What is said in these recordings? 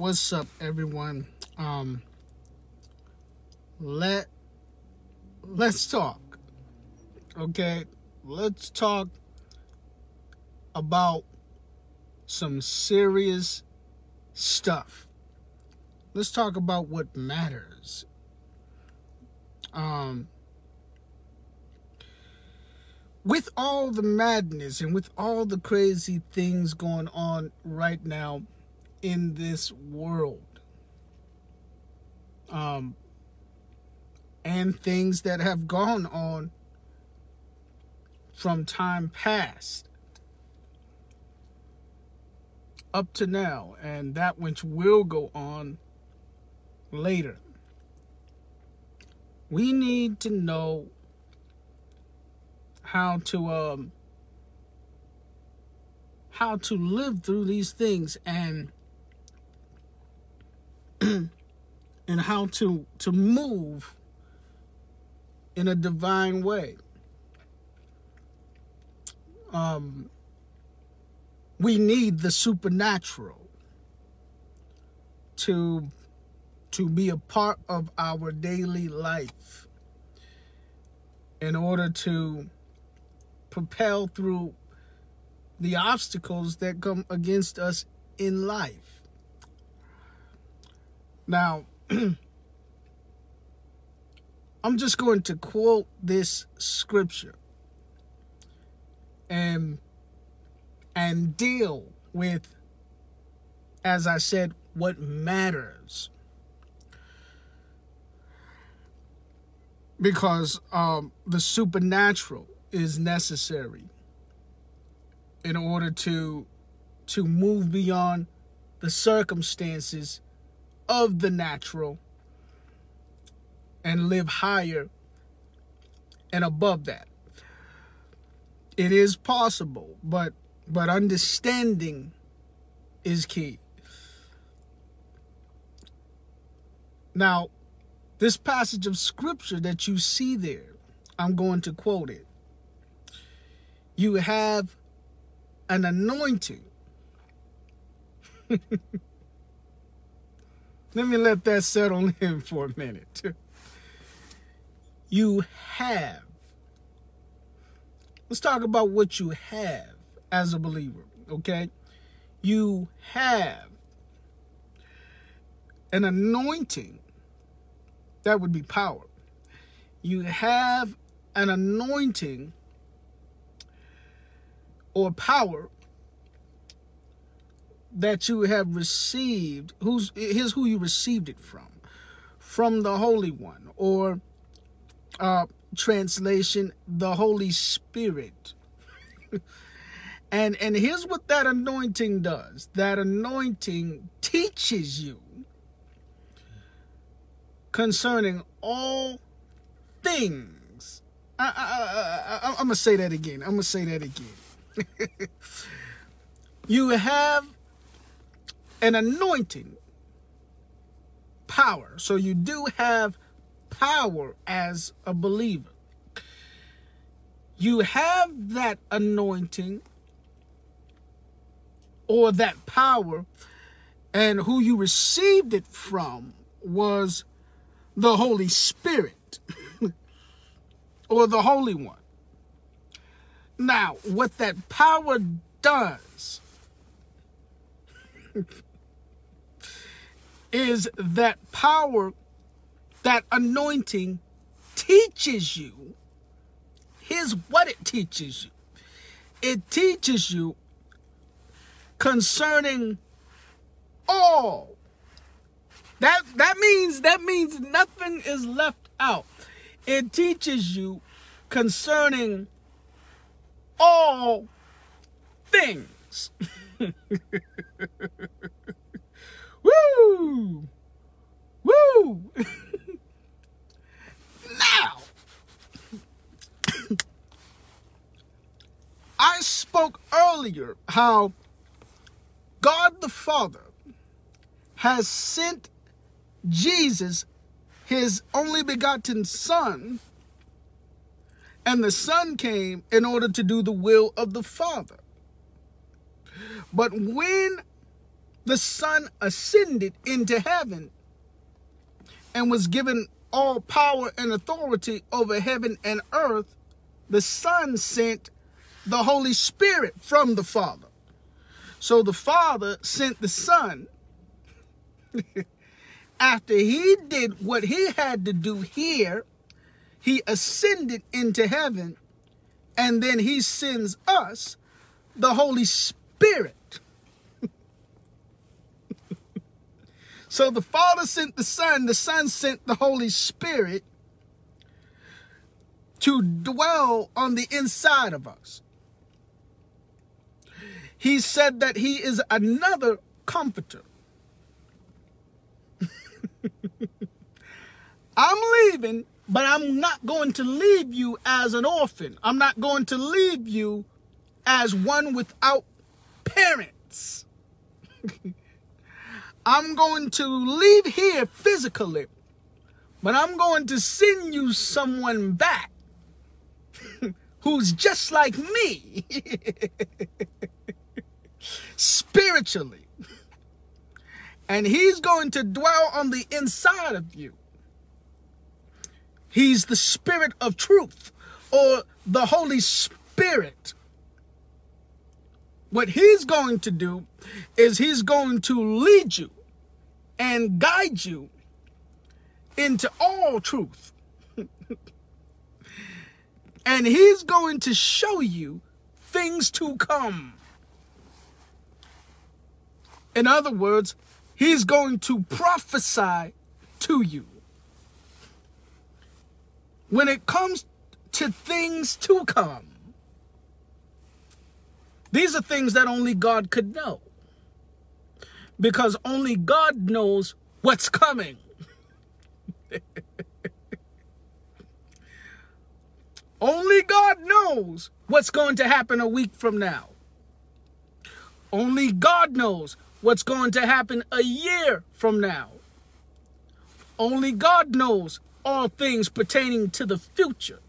what's up everyone? Um let let's talk okay? Let's talk about some serious stuff. Let's talk about what matters. Um with all the madness and with all the crazy things going on right now in this world. Um, and things that have gone on from time past up to now and that which will go on later. We need to know how to um how to live through these things and and how to to move in a divine way. Um, we need the supernatural to to be a part of our daily life in order to propel through the obstacles that come against us in life. Now, I'm just going to quote this scripture and and deal with as I said what matters. Because um, the supernatural is necessary in order to to move beyond the circumstances of the natural and live higher and above that. It is possible, but but understanding is key. Now, this passage of scripture that you see there, I'm going to quote it. You have an anointing Let me let that settle in for a minute. You have. Let's talk about what you have as a believer, okay? You have an anointing. That would be power. You have an anointing or power that you have received, who's here's who you received it from, from the Holy One, or uh, translation, the Holy Spirit. and and here's what that anointing does. That anointing teaches you concerning all things. I, I, I, I'm gonna say that again. I'm gonna say that again. you have an anointing power. So you do have power as a believer. You have that anointing or that power, and who you received it from was the Holy Spirit or the Holy One. Now, what that power does is that power, that anointing teaches you. Here's what it teaches you it teaches you concerning all. That that means that means nothing is left out. It teaches you concerning all things. Woo! Woo! now, I spoke earlier how God the Father has sent Jesus, his only begotten Son, and the Son came in order to do the will of the Father. But when the Son ascended into heaven and was given all power and authority over heaven and earth, the Son sent the Holy Spirit from the Father. So the Father sent the Son after he did what he had to do here, he ascended into heaven, and then he sends us the Holy Spirit. So the Father sent the Son, the Son sent the Holy Spirit to dwell on the inside of us. He said that he is another comforter. I'm leaving, but I'm not going to leave you as an orphan. I'm not going to leave you as one without parents. I'm going to leave here physically, but I'm going to send you someone back who's just like me spiritually. And he's going to dwell on the inside of you. He's the spirit of truth or the Holy Spirit. What he's going to do is he's going to lead you and guide you into all truth. and he's going to show you things to come. In other words, he's going to prophesy to you. When it comes to things to come, these are things that only God could know. Because only God knows what's coming. only God knows what's going to happen a week from now. Only God knows what's going to happen a year from now. Only God knows all things pertaining to the future.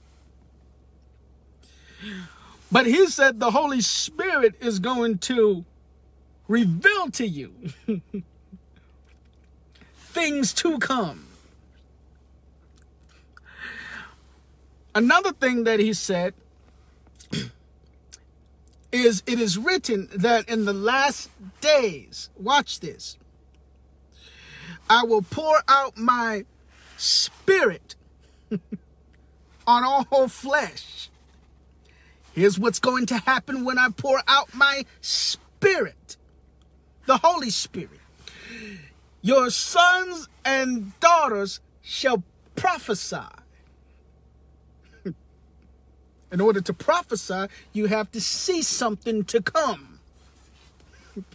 But he said the Holy Spirit is going to reveal to you things to come. Another thing that he said is it is written that in the last days, watch this, I will pour out my spirit on all flesh. Here's what's going to happen when I pour out my spirit, the Holy Spirit. Your sons and daughters shall prophesy. In order to prophesy, you have to see something to come.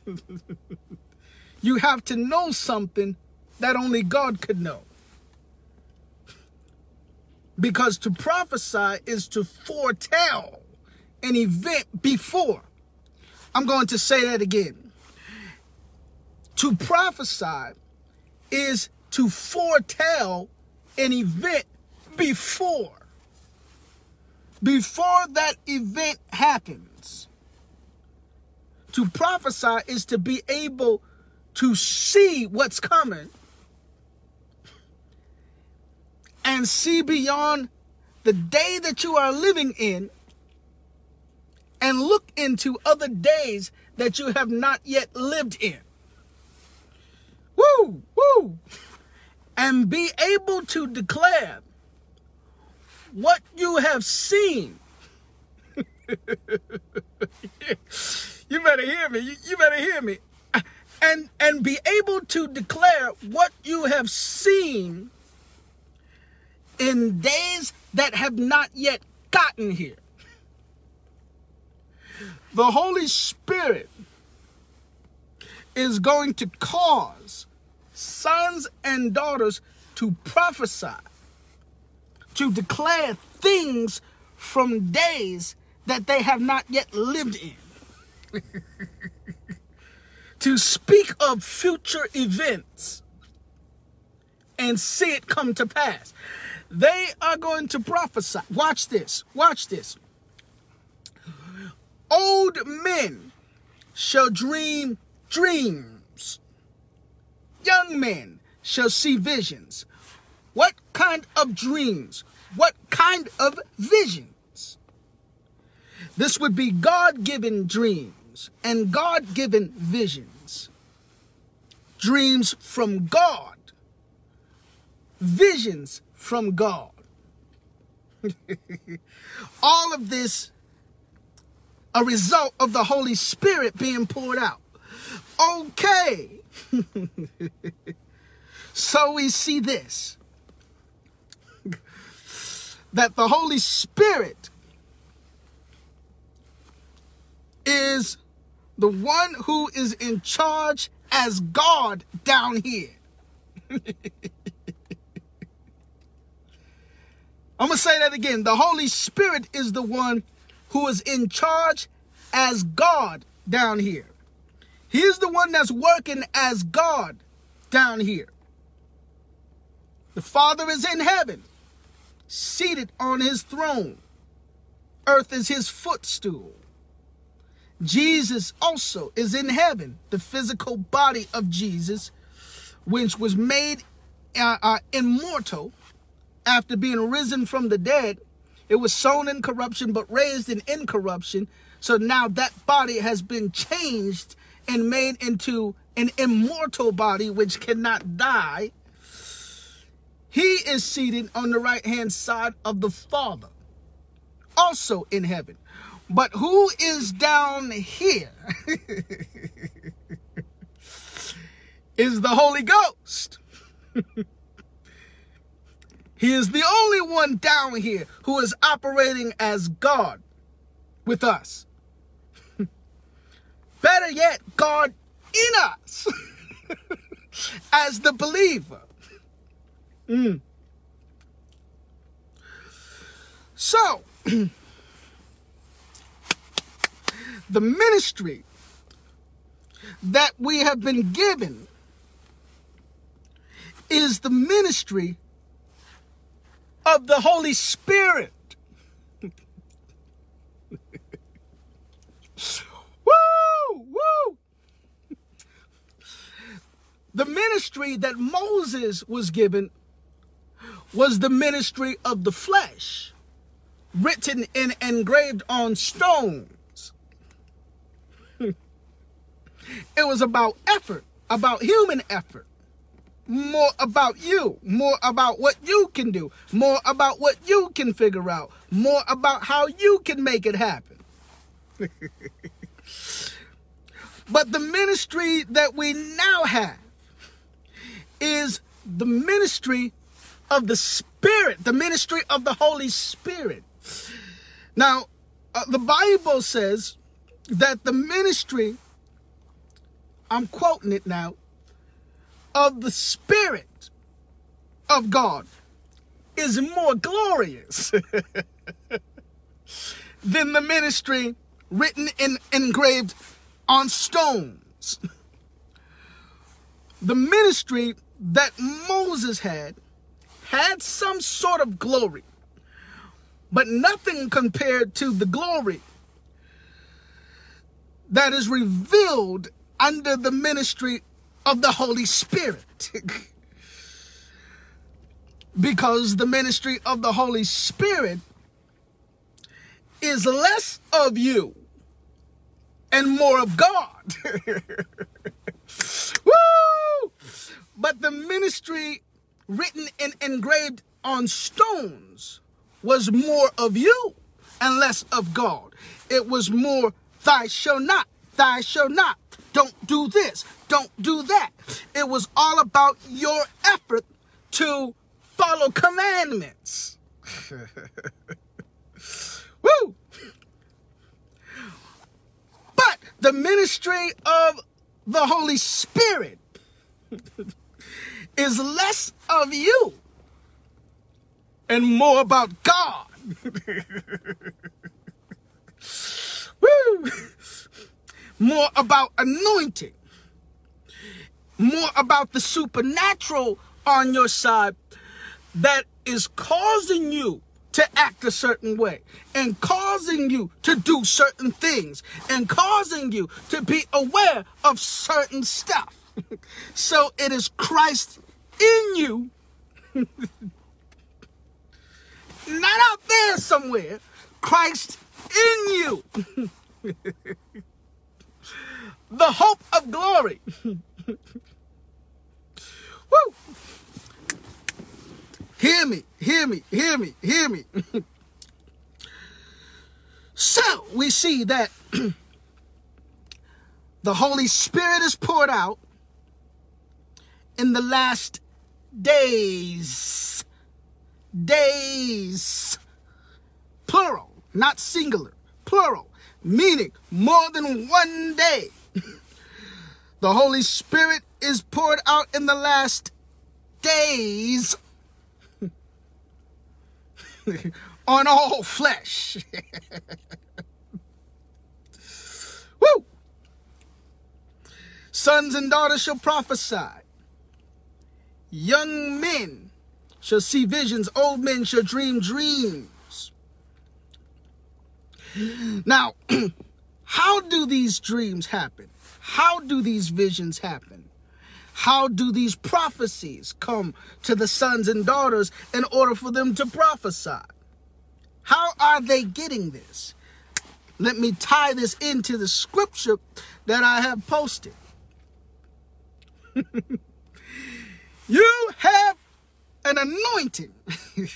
you have to know something that only God could know. Because to prophesy is to foretell an event before. I'm going to say that again. To prophesy is to foretell an event before. Before that event happens. To prophesy is to be able to see what's coming and see beyond the day that you are living in and look into other days that you have not yet lived in. Woo, woo. And be able to declare what you have seen. you better hear me. You, you better hear me. And and be able to declare what you have seen in days that have not yet gotten here. The Holy Spirit is going to cause sons and daughters to prophesy, to declare things from days that they have not yet lived in, to speak of future events and see it come to pass. They are going to prophesy. Watch this. Watch this. Old men shall dream dreams young men shall see visions. What kind of dreams? What kind of visions? This would be God given dreams and God given visions. Dreams from God, visions from God. All of this a result of the Holy Spirit being poured out. Okay. so we see this that the Holy Spirit is the one who is in charge as God down here. I'm going to say that again. The Holy Spirit is the one who is in charge as God down here. He's the one that's working as God down here. The Father is in heaven, seated on his throne. Earth is his footstool. Jesus also is in heaven, the physical body of Jesus, which was made uh, uh, immortal after being risen from the dead. It was sown in corruption, but raised in incorruption. So now that body has been changed and made into an immortal body which cannot die. He is seated on the right hand side of the Father, also in heaven. But who is down here is the Holy Ghost. he is the only one down here who is operating as God with us. Better yet, God in us as the believer. Mm. So, the ministry that we have been given is the ministry of the Holy Spirit. The ministry that Moses was given was the ministry of the flesh, written and engraved on stones. it was about effort, about human effort, more about you, more about what you can do, more about what you can figure out, more about how you can make it happen. but the ministry that we now have is the ministry of the Spirit, the ministry of the Holy Spirit. Now, uh, the Bible says that the ministry, I'm quoting it now, of the Spirit of God is more glorious than the ministry written and engraved on stones. The ministry that Moses had had some sort of glory, but nothing compared to the glory that is revealed under the ministry of the Holy Spirit. because the ministry of the Holy Spirit is less of you and more of God. Woo! But the ministry written and engraved on stones was more of you and less of God. It was more, thy shall not, thy shall not, don't do this, don't do that. It was all about your effort to follow commandments. Woo! But the ministry of the Holy Spirit is less of you and more about God. Woo! More about anointing. More about the supernatural on your side that is causing you to act a certain way and causing you to do certain things and causing you to be aware of certain stuff. so it is Christ in you, not out there somewhere. Christ in you. the hope of glory. Woo! Hear me, hear me, hear me, hear me. so we see that the Holy Spirit is poured out in the last days. Days. Plural, not singular. Plural, meaning more than one day. the Holy Spirit is poured out in the last days on all flesh. Woo! Sons and daughters shall prophesy. Young men shall see visions. Old men shall dream dreams. Now, how do these dreams happen? How do these visions happen? How do these prophecies come to the sons and daughters in order for them to prophesy? How are they getting this? Let me tie this into the scripture that I have posted. you have an anointing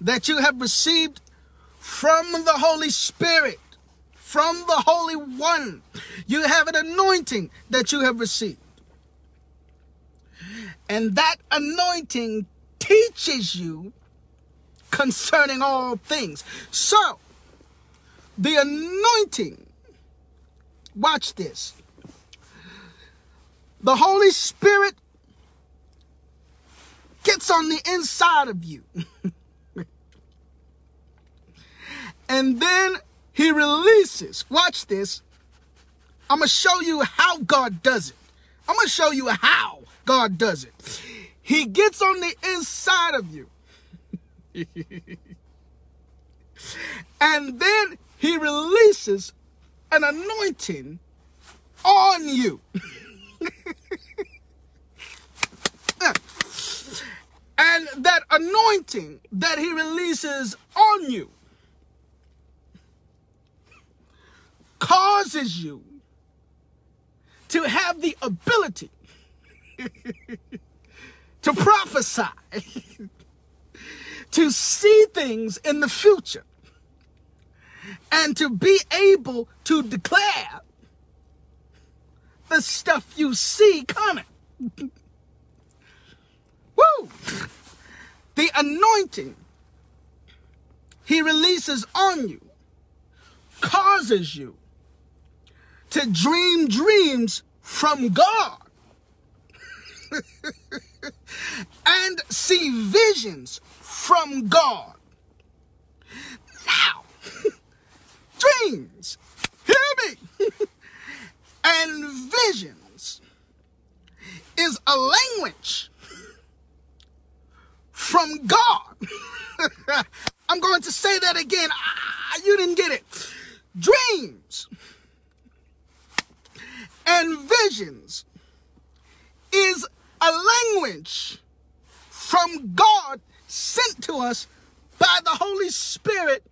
that you have received from the Holy Spirit from the Holy One. You have an anointing that you have received. And that anointing teaches you concerning all things. So, the anointing, watch this. The Holy Spirit gets on the inside of you. and then he releases, watch this. I'm going to show you how God does it. I'm going to show you how God does it. He gets on the inside of you. and then he releases an anointing on you. and that anointing that he releases on you causes you to have the ability to prophesy, to see things in the future, and to be able to declare the stuff you see coming. Woo! The anointing he releases on you causes you to dream dreams from God and see visions from God. Now, dreams, hear me, and visions is a language from God. I'm going to say that again. Ah, you didn't get it. Dreams and visions is a language from God sent to us by the Holy Spirit,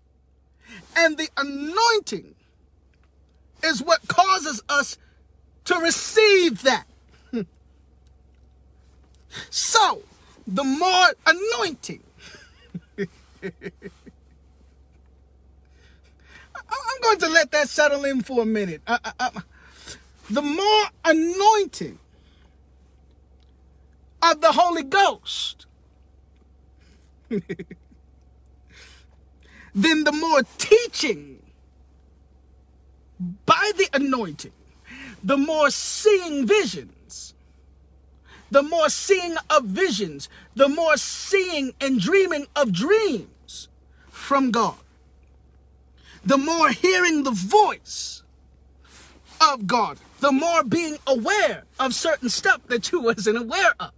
and the anointing is what causes us to receive that. So, the more anointing, I'm going to let that settle in for a minute. I, I, I, the more anointing of the Holy Ghost, then the more teaching by the anointing, the more seeing visions, the more seeing of visions, the more seeing and dreaming of dreams from God, the more hearing the voice of God the more being aware of certain stuff that you wasn't aware of.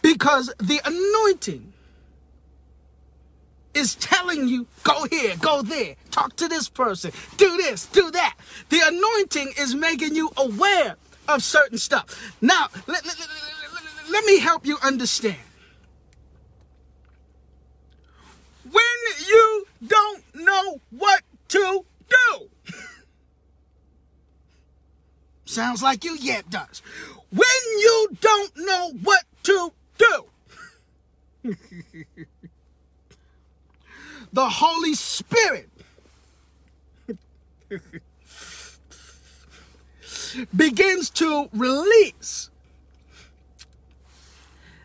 Because the anointing is telling you, go here, go there, talk to this person, do this, do that. The anointing is making you aware of certain stuff. Now, let, let, let, let me help you understand. When you don't know what to do, sounds like you, yeah, it does. When you don't know what to do, the Holy Spirit begins to release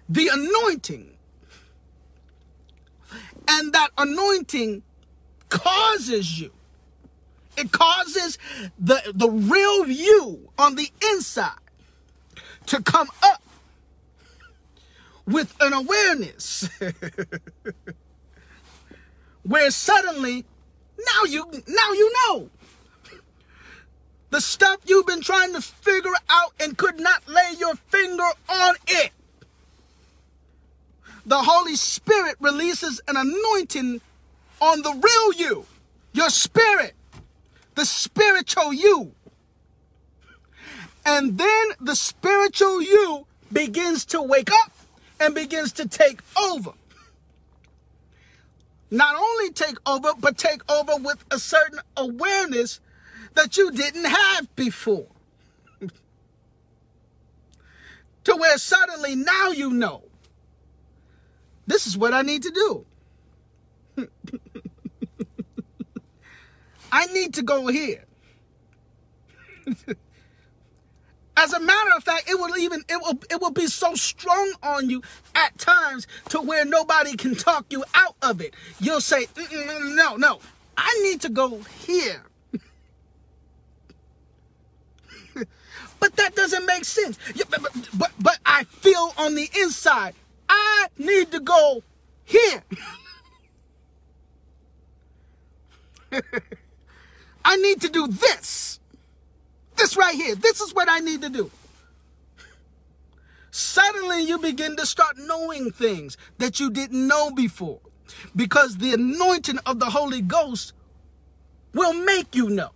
the anointing. And that anointing causes you. It causes the, the real you on the inside to come up with an awareness where suddenly now you now you know. The stuff you've been trying to figure out and could not lay your finger on it. The holy spirit releases an anointing on the real you your spirit the spiritual you and then the spiritual you begins to wake up and begins to take over not only take over, but take over with a certain awareness that you didn't have before. to where suddenly now you know this is what I need to do. I need to go here. As a matter of fact, it will even it will it will be so strong on you at times to where nobody can talk you out of it. You'll say, "No, no, I need to go here." but that doesn't make sense. But, but, but, I feel on the inside, I need to go here. I need to do this. This right here, this is what I need to do. Suddenly you begin to start knowing things that you didn't know before because the anointing of the Holy Ghost will make you know.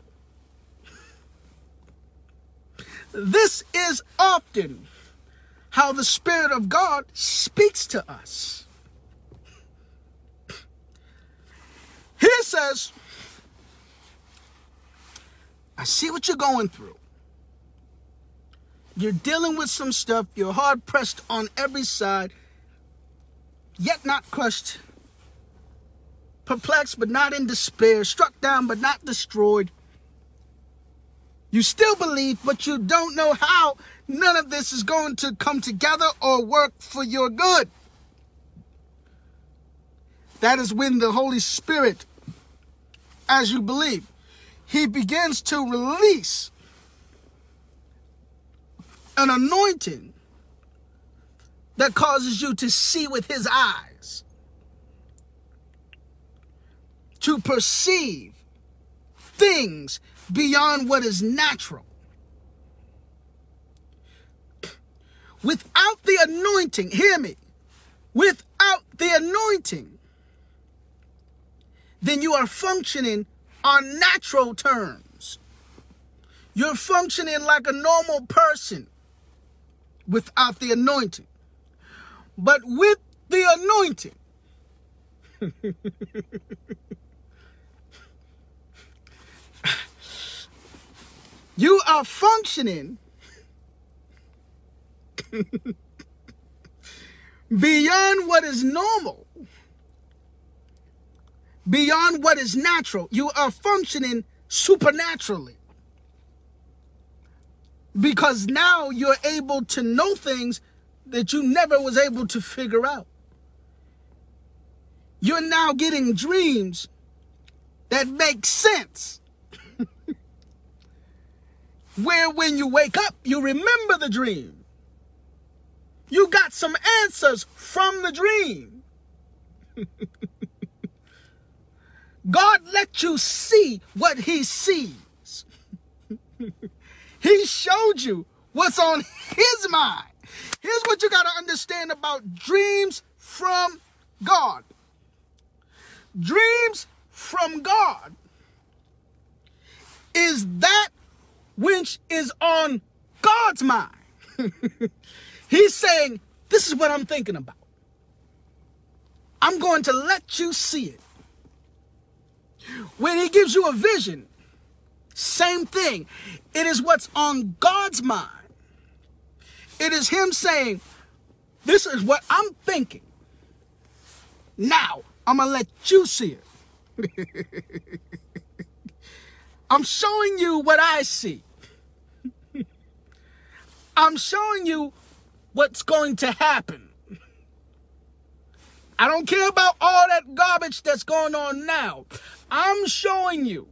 This is often how the Spirit of God speaks to us. He says, I see what you're going through. You're dealing with some stuff. You're hard pressed on every side, yet not crushed. Perplexed, but not in despair. Struck down, but not destroyed. You still believe, but you don't know how none of this is going to come together or work for your good. That is when the Holy Spirit, as you believe, he begins to release an anointing that causes you to see with his eyes, to perceive things beyond what is natural. Without the anointing, hear me, without the anointing, then you are functioning on natural terms. You're functioning like a normal person without the anointing. But with the anointing, you are functioning beyond what is normal beyond what is natural. You are functioning supernaturally. Because now you're able to know things that you never was able to figure out. You're now getting dreams that make sense. Where when you wake up, you remember the dream. You got some answers from the dream. God let you see what he sees. he showed you what's on his mind. Here's what you got to understand about dreams from God. dreams from God is that which is on God's mind. He's saying, This is what I'm thinking about. I'm going to let you see it. When He gives you a vision, same thing. It is what's on God's mind. It is Him saying, This is what I'm thinking. Now, I'm going to let you see it. I'm showing you what I see. I'm showing you what's going to happen. I don't care about all that garbage that's going on now. I'm showing you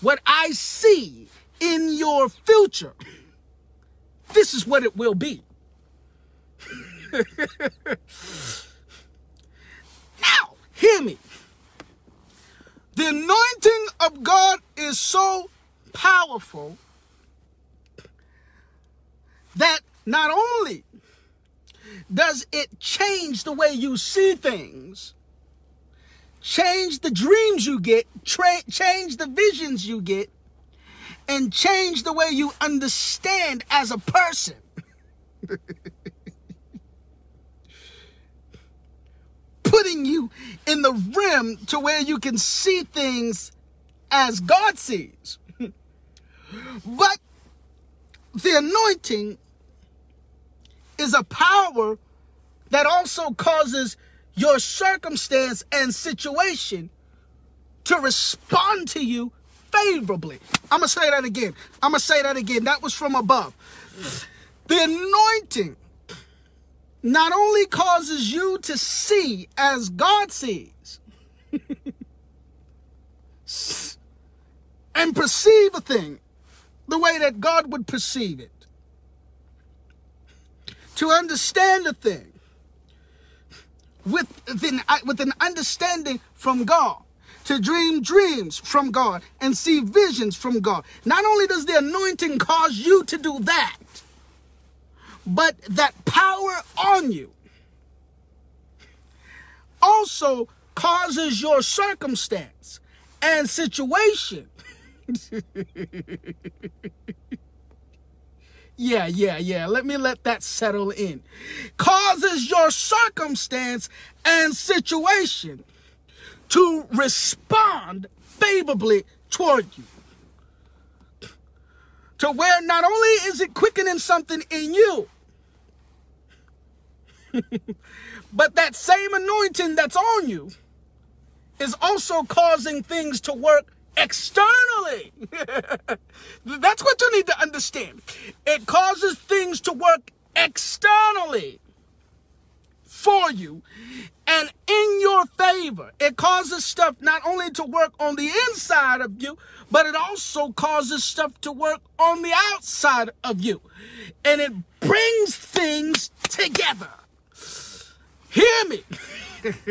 what I see in your future. This is what it will be. now, hear me. The anointing of God is so powerful that not only does it change the way you see things, change the dreams you get, tra- change the visions you get, and change the way you understand as a person. Putting you in the rim to where you can see things as God sees. but the anointing is a power that also causes your circumstance and situation to respond to you favorably. I'm going to say that again. I'm going to say that again. That was from above. The anointing not only causes you to see as God sees and perceive a thing the way that God would perceive it, to understand a thing with, with an understanding from God to dream dreams from God and see visions from God. Not only does the anointing cause you to do that, but that power on you also causes your circumstance and situation. yeah, yeah, yeah. Let me let that settle in. Causes your circumstance and situation to respond favorably toward you. To where not only is it quickening something in you, but that same anointing that's on you is also causing things to work externally. that's what you need to understand. It causes things to work externally for you and in your favor. It causes stuff not only to work on the inside of you, but it also causes stuff to work on the outside of you. And it brings things together. Hear me.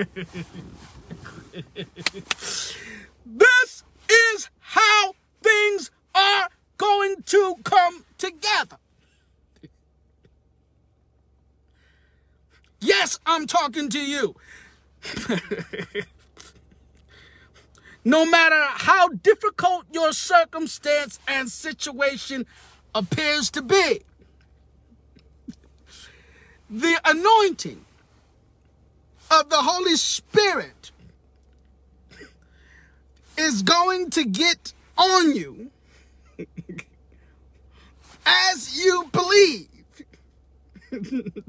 this is how things are to come together. Yes, I'm talking to you. no matter how difficult your circumstance and situation appears to be, the anointing of the Holy Spirit is going to get on you as you believe.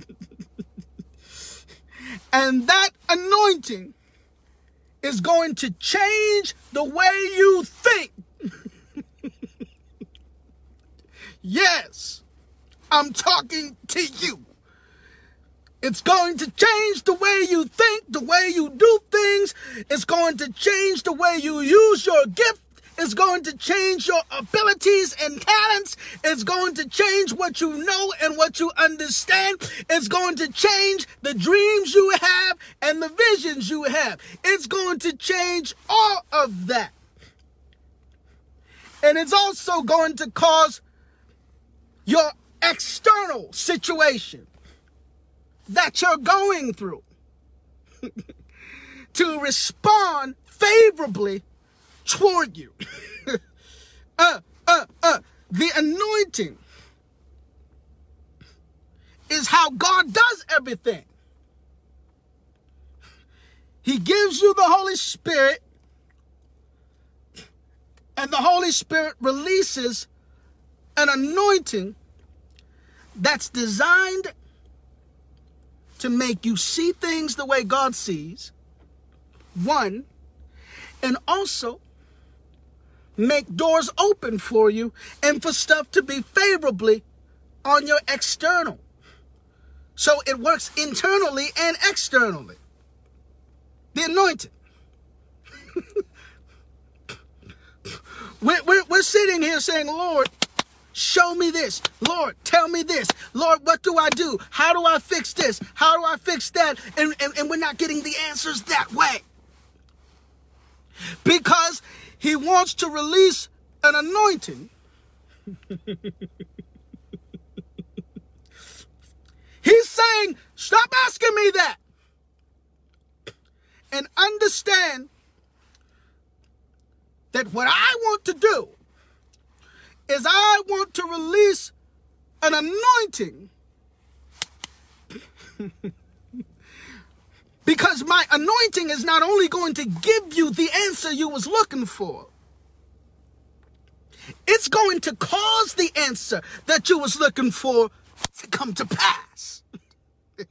And that anointing is going to change the way you think. yes, I'm talking to you. It's going to change the way you think, the way you do things. It's going to change the way you use your gift it's going to change your abilities and talents. It's going to change what you know and what you understand. It's going to change the dreams you have and the visions you have. It's going to change all of that. And it's also going to cause your external situation that you're going through to respond favorably toward you. uh, uh, uh, the anointing is how God does everything. He gives you the Holy Spirit, and the Holy Spirit releases an anointing that's designed to make you see things the way God sees, one, and also make doors open for you and for stuff to be favorably on your external. So it works internally and externally. The anointed. we're, we're, we're sitting here saying, Lord, show me this. Lord, tell me this. Lord, what do I do? How do I fix this? How do I fix that? And, and, and we're not getting the answers that way. Because he wants to release an anointing. He's saying, stop asking me that. And understand that what I want to do is I want to release an anointing because my anointing is not only going to give you the answer you was looking for it's going to cause the answer that you was looking for to come to pass.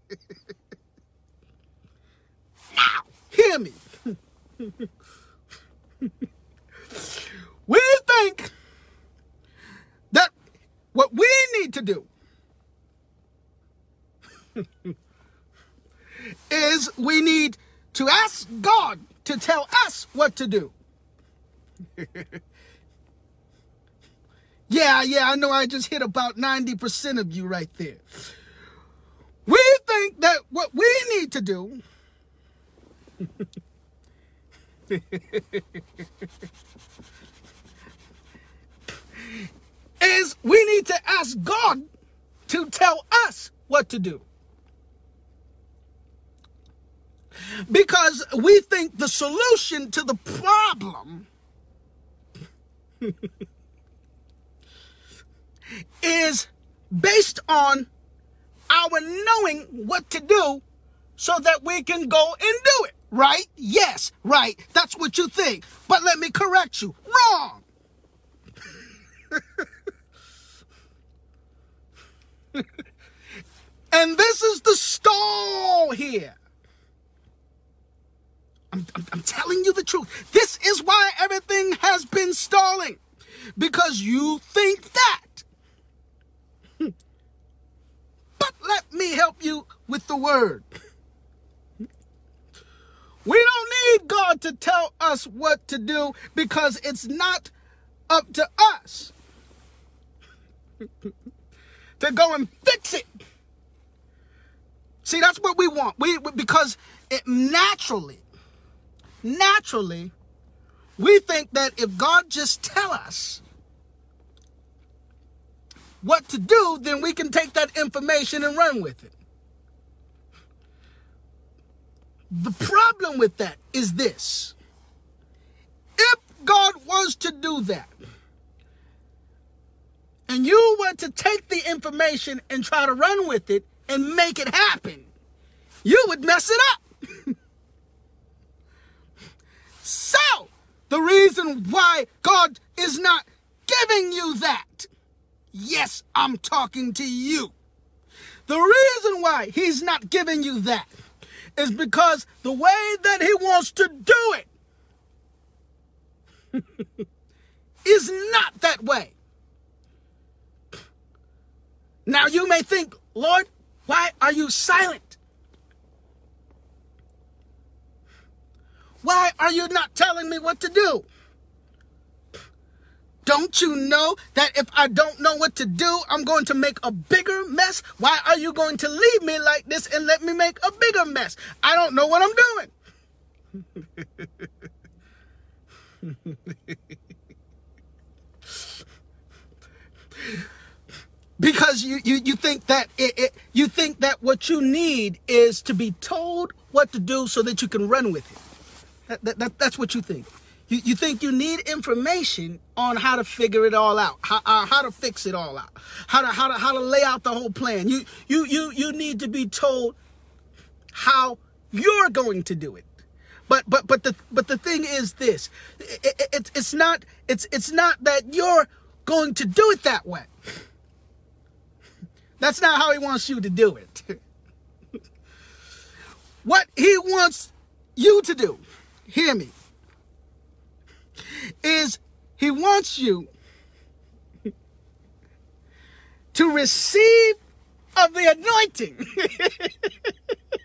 Now hear me. We think that what we need to do is we need to ask God to tell us what to do. yeah, yeah, I know I just hit about 90% of you right there. We think that what we need to do is we need to ask God to tell us what to do. Because we think the solution to the problem is based on our knowing what to do so that we can go and do it. Right? Yes, right. That's what you think. But let me correct you. Wrong. and this is the stall here. I'm, I'm, I'm, telling you the truth. This is why everything has been stalling. Because you think that. but let me help you with the word. We don't need God to tell us what to do because it's not up to us to go and fix it. See, that's what we want. We because it naturally, naturally, we think that if God just tell us what to do, then we can take that information and run with it. The problem with that is this. If God was to do that, and you were to take the information and try to run with it and make it happen, you would mess it up. so, the reason why God is not giving you that, yes, I'm talking to you. The reason why He's not giving you that is because the way that He wants to do it is not that way. Now you may think, Lord, why are you silent? Why are you not telling me what to do? Don't you know that if I don't know what to do, I'm going to make a bigger mess? Why are you going to leave me like this and let me make a bigger mess? I don't know what I'm doing. because you, you, you think that it, it, you think that what you need is to be told what to do so that you can run with it. That, that, that, that's what you think. You, you think you need information on how to figure it all out, how, uh, how to fix it all out, how to, how to, how to lay out the whole plan. You, you, you, you need to be told how you're going to do it. But, but, but the, but the thing is this, it, it, it's not, it's, it's not that you're going to do it that way. That's not how he wants you to do it. what he wants you to do, hear me, is he wants you to receive of the anointing.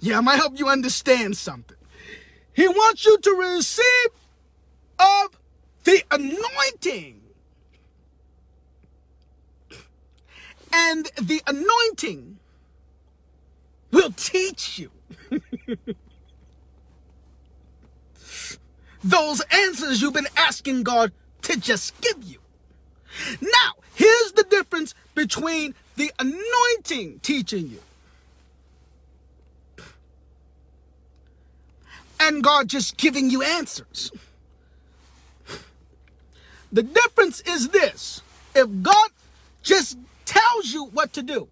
yeah, I might help you understand something. He wants you to receive of the anointing. And the anointing will teach you those answers you've been asking God to just give you. Now, here's the difference between the anointing teaching you and God just giving you answers. The difference is this if God just tells you what to do,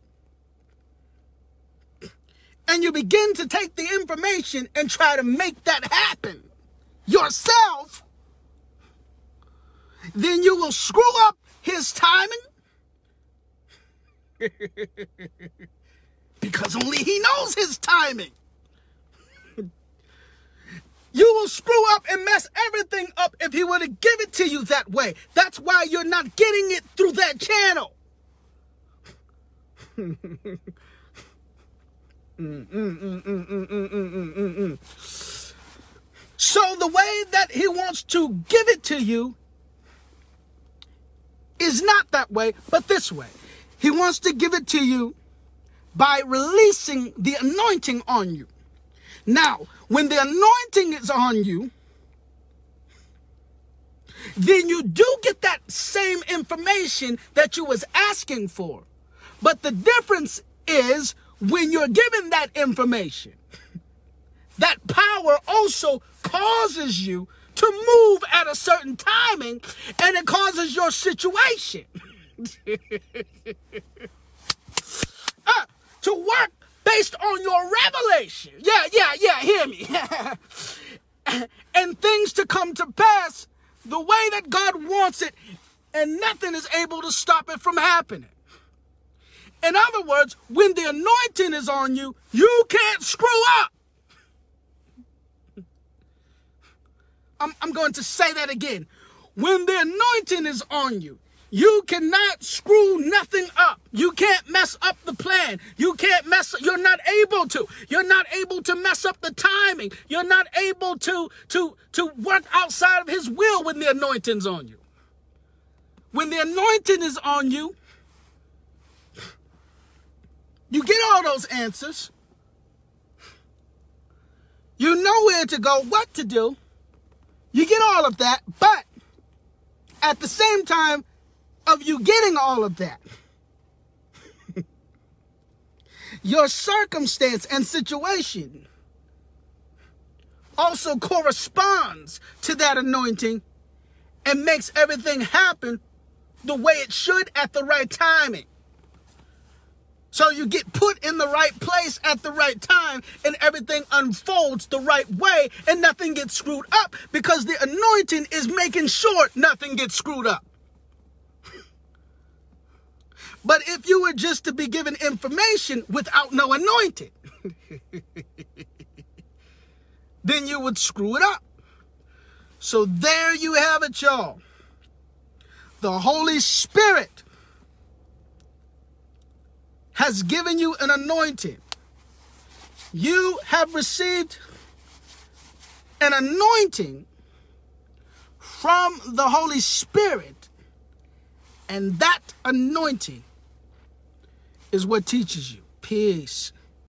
and you begin to take the information and try to make that happen yourself, then you will screw up his timing because only he knows his timing. You will screw up and mess everything up if he were to give it to you that way. That's why you're not getting it through that channel. So the way that he wants to give it to you is not that way, but this way. He wants to give it to you by releasing the anointing on you. Now, when the anointing is on you, then you do get that same information that you was asking for. But the difference is when you're given that information, that power also causes you to move at a certain timing and it causes your situation uh, to work based on your revelation. Yeah, yeah, yeah, hear me. and things to come to pass the way that God wants it, and nothing is able to stop it from happening. In other words, when the anointing is on you, you can't screw up. I'm, I'm going to say that again. When the anointing is on you, you cannot screw nothing up. You can't mess up the plan. You can't mess you're not able to. You're not able to mess up the timing. You're not able to to to work outside of his will when the anointing's on you. When the anointing is on you, you get all those answers. You know where to go, what to do. You get all of that, but at the same time, of you getting all of that. Your circumstance and situation also corresponds to that anointing and makes everything happen the way it should at the right timing. So you get put in the right place at the right time and everything unfolds the right way and nothing gets screwed up because the anointing is making sure nothing gets screwed up. But if you were just to be given information without no anointing, then you would screw it up. So there you have it, y'all. The Holy Spirit has given you an anointing. You have received an anointing from the Holy Spirit, and that anointing is what teaches you. Peace.